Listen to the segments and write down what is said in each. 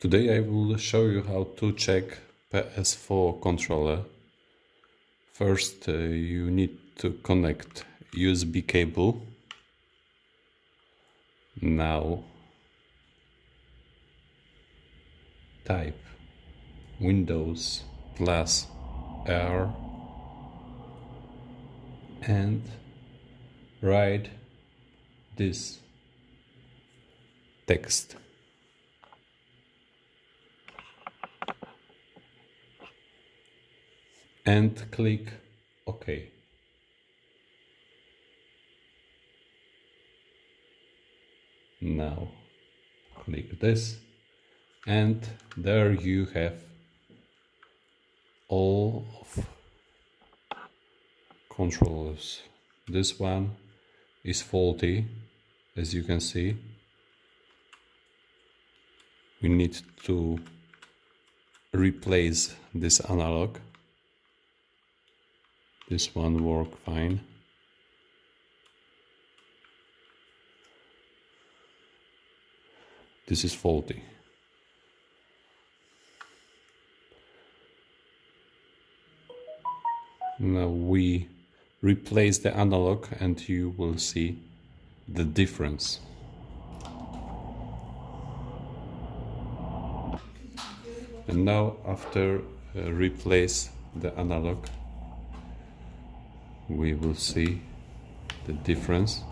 Today I will show you how to check PS4 controller. First uh, you need to connect USB cable. Now type Windows plus R and write this text. And click OK. Now click this and there you have all of controllers. This one is faulty as you can see. We need to replace this analog this one work fine. This is faulty. Now we replace the analog and you will see the difference. And now after uh, replace the analog we will see the difference.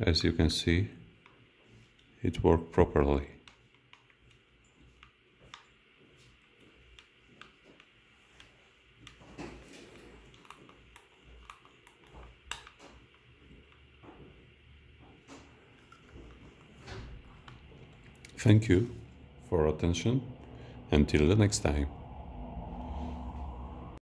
As you can see it worked properly Thank you for attention. Until the next time.